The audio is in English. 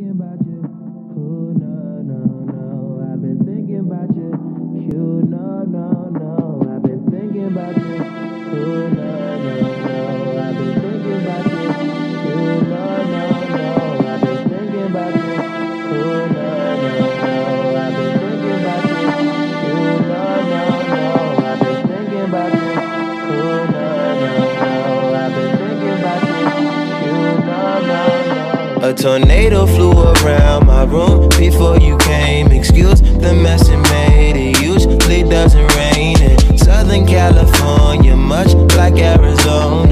thinking about you. Ooh, no, no, no. I've been thinking about you. You, no, no, no. I've been thinking about you. A tornado flew around my room before you came. Excuse the mess it made. It usually doesn't rain in Southern California, much like Arizona.